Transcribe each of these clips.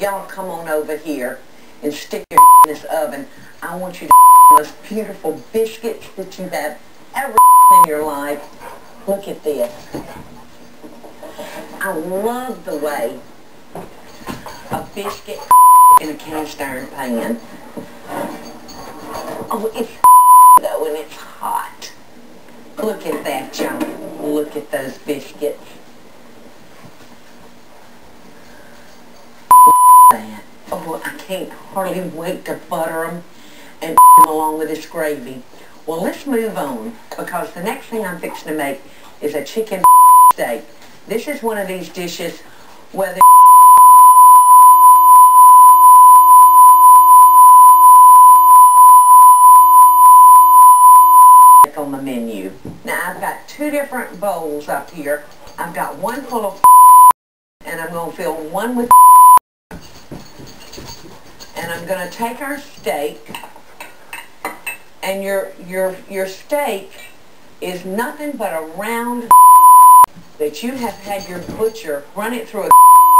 y'all come on over here and stick your in this oven. I want you to the most beautiful biscuits that you have ever in your life. Look at this. I love the way a biscuit in a cast iron pan. Oh, it's though, and it's hot. Look at that, y'all. Look at those biscuits. I can't hardly wait to butter them and along with this gravy. Well, let's move on because the next thing I'm fixing to make is a chicken steak. This is one of these dishes where the on the menu. Now I've got two different bowls up here. I've got one full of and I'm going to fill one with and I'm going to take our steak and your your your steak is nothing but a round that you have had your butcher run it through a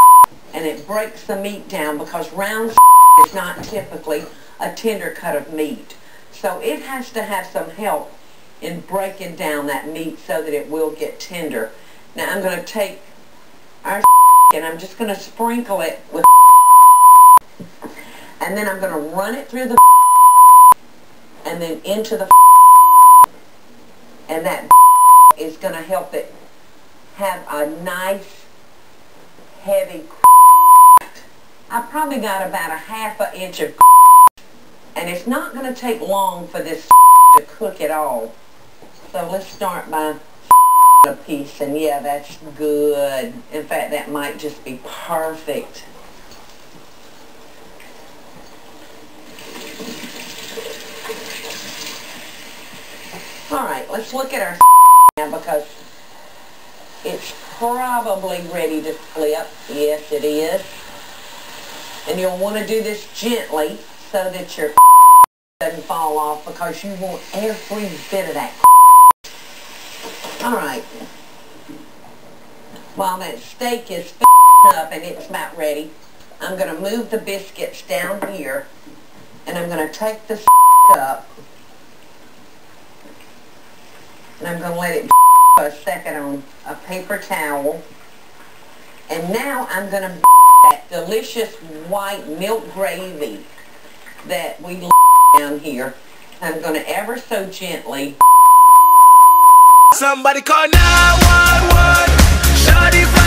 and it breaks the meat down because round is not typically a tender cut of meat. So it has to have some help in breaking down that meat so that it will get tender. Now I'm going to take our and I'm just going to sprinkle it with and then I'm going to run it through the and then into the and that is going to help it have a nice heavy I probably got about a half an inch of and it's not going to take long for this to cook at all. So let's start by a piece, and yeah, that's good. In fact, that might just be perfect. Right, let's look at our now because it's probably ready to flip. Yes, it is. And you'll want to do this gently so that your doesn't fall off because you want every bit of that all right. While that steak is up and it's about ready, I'm going to move the biscuits down here and I'm going to take the up and I'm going to let it for a second on a paper towel. And now I'm going to that delicious white milk gravy that we down here. I'm going to ever so gently Somebody call 911 Shawty